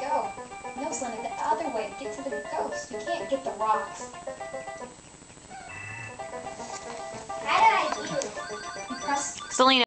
Go. No, Selena, the other way. Get to the ghost. You can't get the rocks. How do I do? You press... Selena.